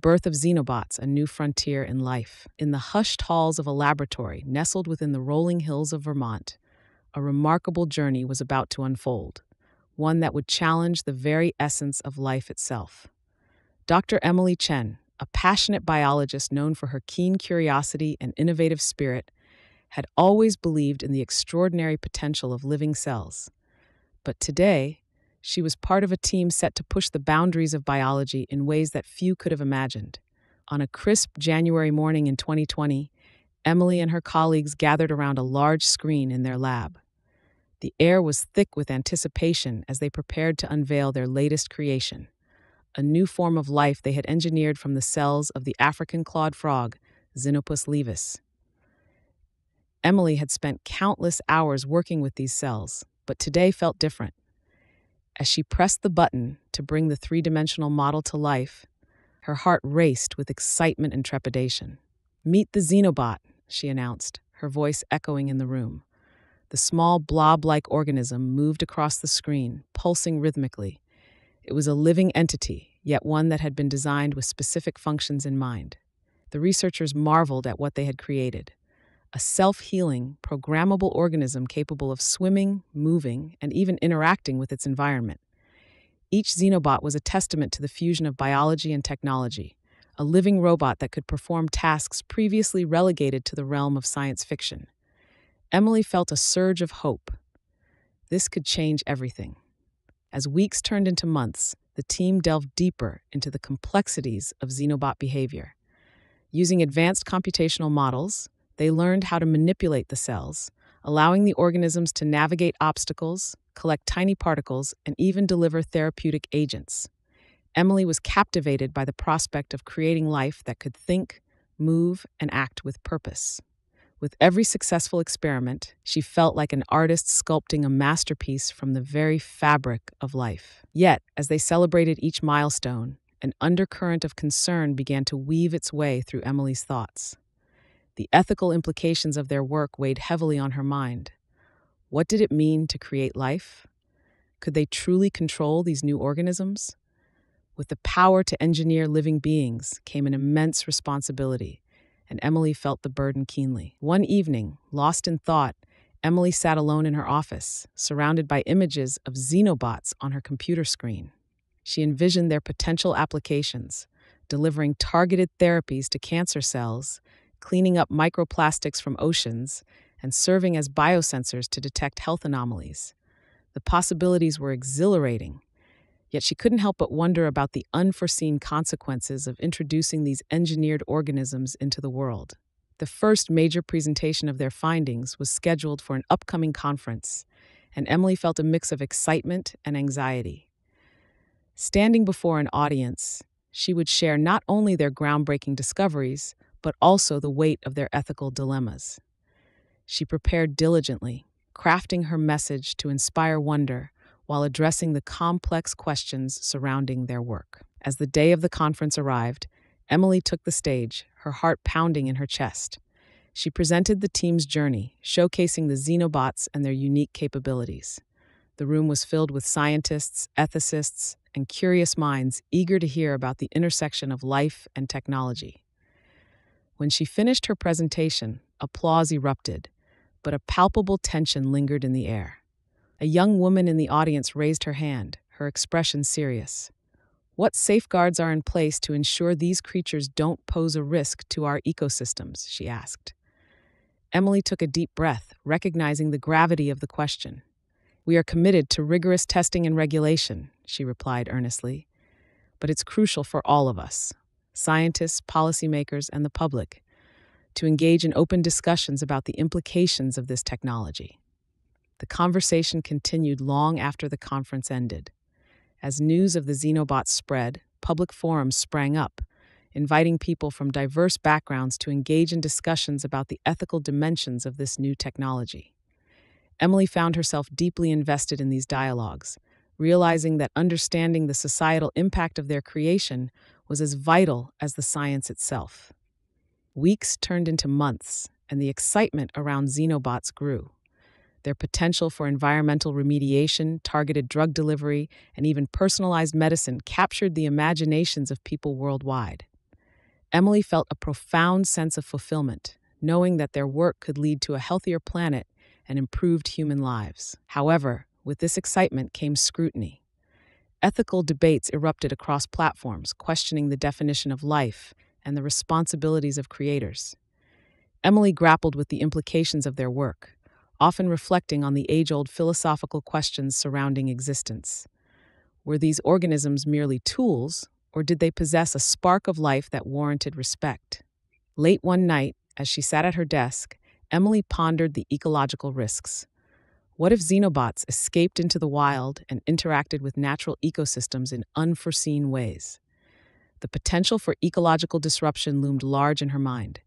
birth of xenobots, a new frontier in life. In the hushed halls of a laboratory nestled within the rolling hills of Vermont, a remarkable journey was about to unfold, one that would challenge the very essence of life itself. Dr. Emily Chen, a passionate biologist known for her keen curiosity and innovative spirit, had always believed in the extraordinary potential of living cells. But today, she was part of a team set to push the boundaries of biology in ways that few could have imagined. On a crisp January morning in 2020, Emily and her colleagues gathered around a large screen in their lab. The air was thick with anticipation as they prepared to unveil their latest creation a new form of life they had engineered from the cells of the African clawed frog, Xenopus laevis. Emily had spent countless hours working with these cells, but today felt different. As she pressed the button to bring the three dimensional model to life, her heart raced with excitement and trepidation. Meet the Xenobot, she announced, her voice echoing in the room. The small blob like organism moved across the screen, pulsing rhythmically. It was a living entity, yet one that had been designed with specific functions in mind. The researchers marveled at what they had created a self healing, programmable organism capable of swimming, moving, and even interacting with its environment. Each xenobot was a testament to the fusion of biology and technology, a living robot that could perform tasks previously relegated to the realm of science fiction. Emily felt a surge of hope. This could change everything. As weeks turned into months, the team delved deeper into the complexities of xenobot behavior. Using advanced computational models, they learned how to manipulate the cells, allowing the organisms to navigate obstacles, collect tiny particles, and even deliver therapeutic agents. Emily was captivated by the prospect of creating life that could think, move, and act with purpose. With every successful experiment, she felt like an artist sculpting a masterpiece from the very fabric of life. Yet, as they celebrated each milestone, an undercurrent of concern began to weave its way through Emily's thoughts. The ethical implications of their work weighed heavily on her mind. What did it mean to create life? Could they truly control these new organisms? With the power to engineer living beings came an immense responsibility and Emily felt the burden keenly. One evening, lost in thought, Emily sat alone in her office, surrounded by images of xenobots on her computer screen. She envisioned their potential applications, delivering targeted therapies to cancer cells, cleaning up microplastics from oceans, and serving as biosensors to detect health anomalies. The possibilities were exhilarating, Yet she couldn't help but wonder about the unforeseen consequences of introducing these engineered organisms into the world. The first major presentation of their findings was scheduled for an upcoming conference, and Emily felt a mix of excitement and anxiety. Standing before an audience, she would share not only their groundbreaking discoveries, but also the weight of their ethical dilemmas. She prepared diligently, crafting her message to inspire wonder while addressing the complex questions surrounding their work. As the day of the conference arrived, Emily took the stage, her heart pounding in her chest. She presented the team's journey, showcasing the Xenobots and their unique capabilities. The room was filled with scientists, ethicists, and curious minds eager to hear about the intersection of life and technology. When she finished her presentation, applause erupted, but a palpable tension lingered in the air. A young woman in the audience raised her hand, her expression serious. What safeguards are in place to ensure these creatures don't pose a risk to our ecosystems? she asked. Emily took a deep breath, recognizing the gravity of the question. We are committed to rigorous testing and regulation, she replied earnestly. But it's crucial for all of us scientists, policymakers, and the public to engage in open discussions about the implications of this technology. The conversation continued long after the conference ended. As news of the Xenobots spread, public forums sprang up, inviting people from diverse backgrounds to engage in discussions about the ethical dimensions of this new technology. Emily found herself deeply invested in these dialogues, realizing that understanding the societal impact of their creation was as vital as the science itself. Weeks turned into months, and the excitement around Xenobots grew. Their potential for environmental remediation, targeted drug delivery, and even personalized medicine captured the imaginations of people worldwide. Emily felt a profound sense of fulfillment, knowing that their work could lead to a healthier planet and improved human lives. However, with this excitement came scrutiny. Ethical debates erupted across platforms, questioning the definition of life and the responsibilities of creators. Emily grappled with the implications of their work, often reflecting on the age old philosophical questions surrounding existence. Were these organisms merely tools, or did they possess a spark of life that warranted respect? Late one night, as she sat at her desk, Emily pondered the ecological risks. What if xenobots escaped into the wild and interacted with natural ecosystems in unforeseen ways? The potential for ecological disruption loomed large in her mind.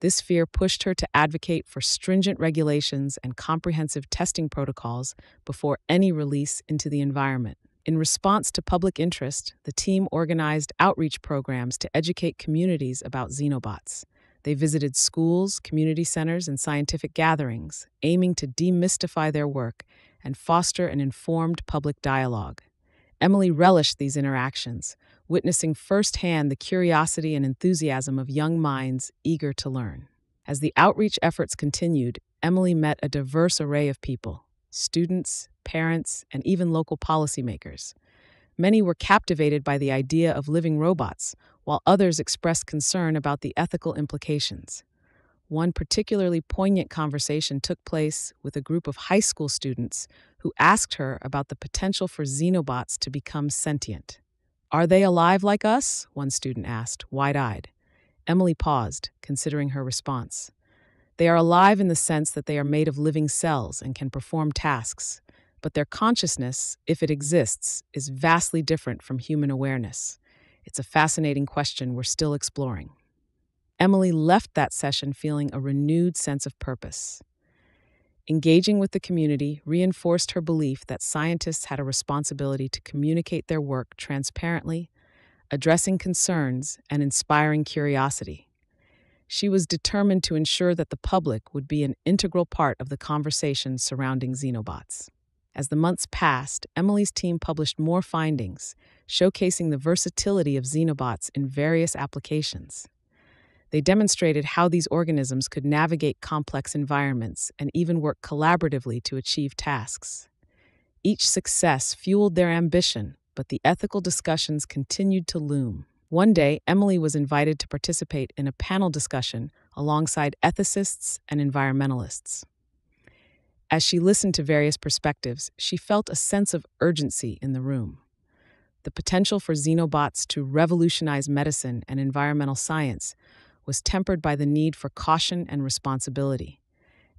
This fear pushed her to advocate for stringent regulations and comprehensive testing protocols before any release into the environment. In response to public interest, the team organized outreach programs to educate communities about xenobots. They visited schools, community centers, and scientific gatherings, aiming to demystify their work and foster an informed public dialogue. Emily relished these interactions, witnessing firsthand the curiosity and enthusiasm of young minds eager to learn. As the outreach efforts continued, Emily met a diverse array of people students, parents, and even local policymakers. Many were captivated by the idea of living robots, while others expressed concern about the ethical implications. One particularly poignant conversation took place with a group of high school students who asked her about the potential for xenobots to become sentient. Are they alive like us? One student asked, wide eyed. Emily paused, considering her response. They are alive in the sense that they are made of living cells and can perform tasks, but their consciousness, if it exists, is vastly different from human awareness. It's a fascinating question we're still exploring. Emily left that session feeling a renewed sense of purpose. Engaging with the community reinforced her belief that scientists had a responsibility to communicate their work transparently, addressing concerns and inspiring curiosity. She was determined to ensure that the public would be an integral part of the conversation surrounding xenobots. As the months passed, Emily's team published more findings, showcasing the versatility of xenobots in various applications. They demonstrated how these organisms could navigate complex environments and even work collaboratively to achieve tasks. Each success fueled their ambition, but the ethical discussions continued to loom. One day, Emily was invited to participate in a panel discussion alongside ethicists and environmentalists. As she listened to various perspectives, she felt a sense of urgency in the room. The potential for xenobots to revolutionize medicine and environmental science was tempered by the need for caution and responsibility.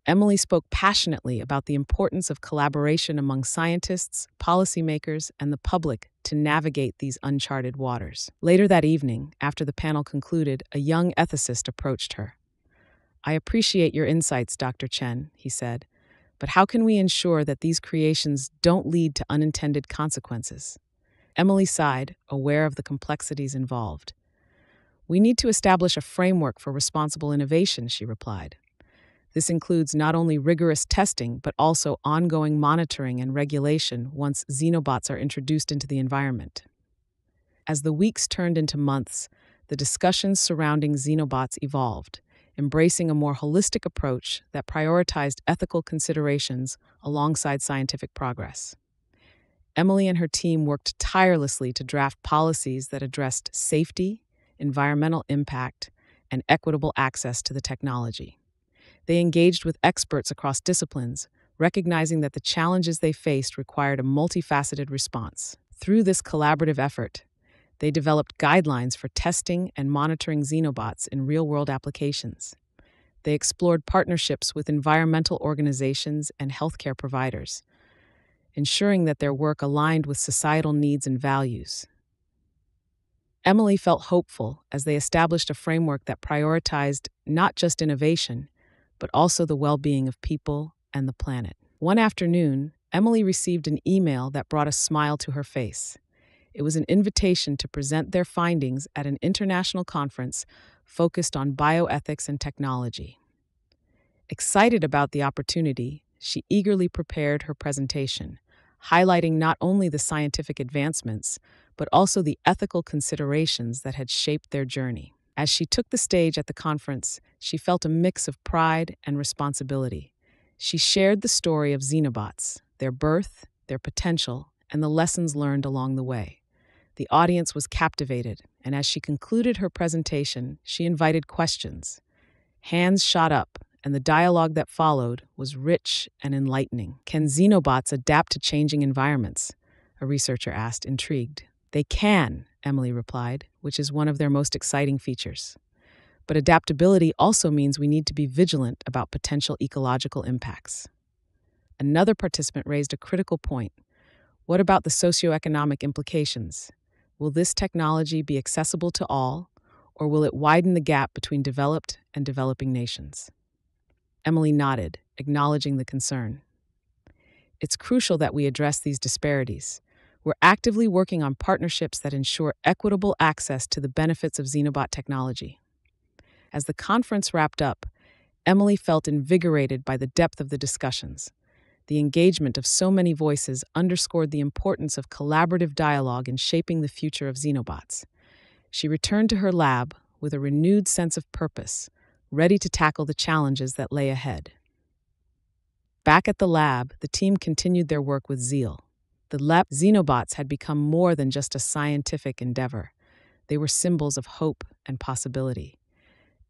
Emily spoke passionately about the importance of collaboration among scientists, policymakers, and the public to navigate these uncharted waters. Later that evening, after the panel concluded, a young ethicist approached her. I appreciate your insights, Dr. Chen, he said. But how can we ensure that these creations don't lead to unintended consequences? Emily sighed, aware of the complexities involved. We need to establish a framework for responsible innovation, she replied. This includes not only rigorous testing, but also ongoing monitoring and regulation once xenobots are introduced into the environment. As the weeks turned into months, the discussions surrounding xenobots evolved embracing a more holistic approach that prioritized ethical considerations alongside scientific progress. Emily and her team worked tirelessly to draft policies that addressed safety, environmental impact, and equitable access to the technology. They engaged with experts across disciplines, recognizing that the challenges they faced required a multifaceted response. Through this collaborative effort, they developed guidelines for testing and monitoring xenobots in real world applications. They explored partnerships with environmental organizations and healthcare providers, ensuring that their work aligned with societal needs and values. Emily felt hopeful as they established a framework that prioritized not just innovation, but also the well being of people and the planet. One afternoon, Emily received an email that brought a smile to her face. It was an invitation to present their findings at an international conference focused on bioethics and technology. Excited about the opportunity, she eagerly prepared her presentation, highlighting not only the scientific advancements, but also the ethical considerations that had shaped their journey. As she took the stage at the conference, she felt a mix of pride and responsibility. She shared the story of Xenobots, their birth, their potential, and the lessons learned along the way. The audience was captivated, and as she concluded her presentation, she invited questions. Hands shot up, and the dialogue that followed was rich and enlightening. Can xenobots adapt to changing environments? A researcher asked, intrigued. They can, Emily replied, which is one of their most exciting features. But adaptability also means we need to be vigilant about potential ecological impacts. Another participant raised a critical point. What about the socioeconomic implications? Will this technology be accessible to all, or will it widen the gap between developed and developing nations? Emily nodded, acknowledging the concern. It's crucial that we address these disparities. We're actively working on partnerships that ensure equitable access to the benefits of Xenobot technology. As the conference wrapped up, Emily felt invigorated by the depth of the discussions. The engagement of so many voices underscored the importance of collaborative dialogue in shaping the future of Xenobots. She returned to her lab with a renewed sense of purpose, ready to tackle the challenges that lay ahead. Back at the lab, the team continued their work with zeal. The lab Xenobots had become more than just a scientific endeavor. They were symbols of hope and possibility.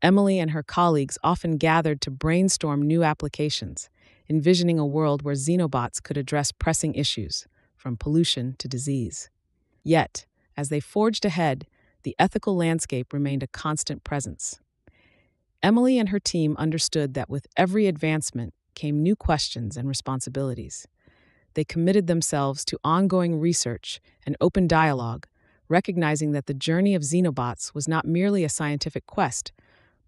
Emily and her colleagues often gathered to brainstorm new applications, envisioning a world where xenobots could address pressing issues, from pollution to disease. Yet, as they forged ahead, the ethical landscape remained a constant presence. Emily and her team understood that with every advancement came new questions and responsibilities. They committed themselves to ongoing research and open dialogue, recognizing that the journey of xenobots was not merely a scientific quest,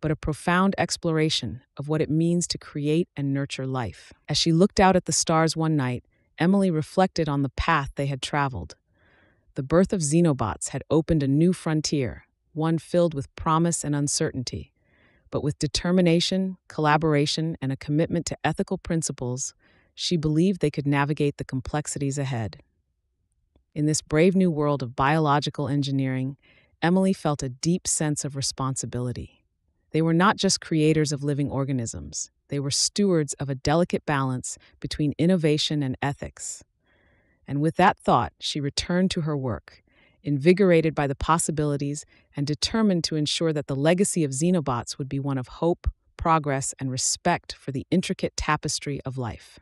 but a profound exploration of what it means to create and nurture life. As she looked out at the stars one night, Emily reflected on the path they had traveled. The birth of xenobots had opened a new frontier, one filled with promise and uncertainty. But with determination, collaboration, and a commitment to ethical principles, she believed they could navigate the complexities ahead. In this brave new world of biological engineering, Emily felt a deep sense of responsibility. They were not just creators of living organisms, they were stewards of a delicate balance between innovation and ethics. And with that thought, she returned to her work, invigorated by the possibilities and determined to ensure that the legacy of Xenobots would be one of hope, progress, and respect for the intricate tapestry of life.